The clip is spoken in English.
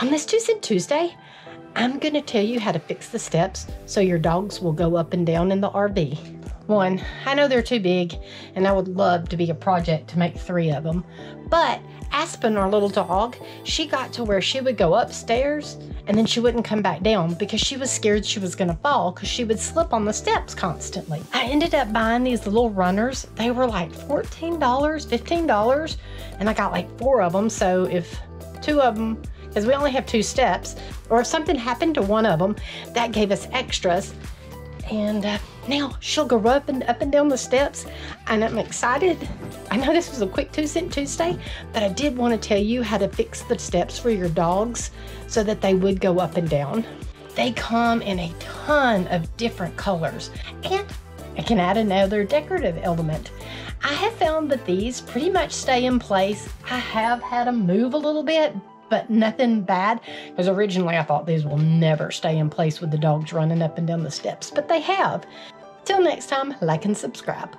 On this Cent Tuesday, I'm going to tell you how to fix the steps so your dogs will go up and down in the RV. One, I know they're too big, and I would love to be a project to make three of them, but Aspen, our little dog, she got to where she would go upstairs and then she wouldn't come back down because she was scared she was going to fall because she would slip on the steps constantly. I ended up buying these little runners. They were like $14, $15, and I got like four of them. So if two of them because we only have two steps, or if something happened to one of them, that gave us extras. And uh, now she'll go up and up and down the steps, and I'm excited. I know this was a quick two cent Tuesday, but I did want to tell you how to fix the steps for your dogs so that they would go up and down. They come in a ton of different colors, and I can add another decorative element. I have found that these pretty much stay in place. I have had them move a little bit, but nothing bad. Because originally I thought these will never stay in place with the dogs running up and down the steps, but they have. Till next time, like and subscribe.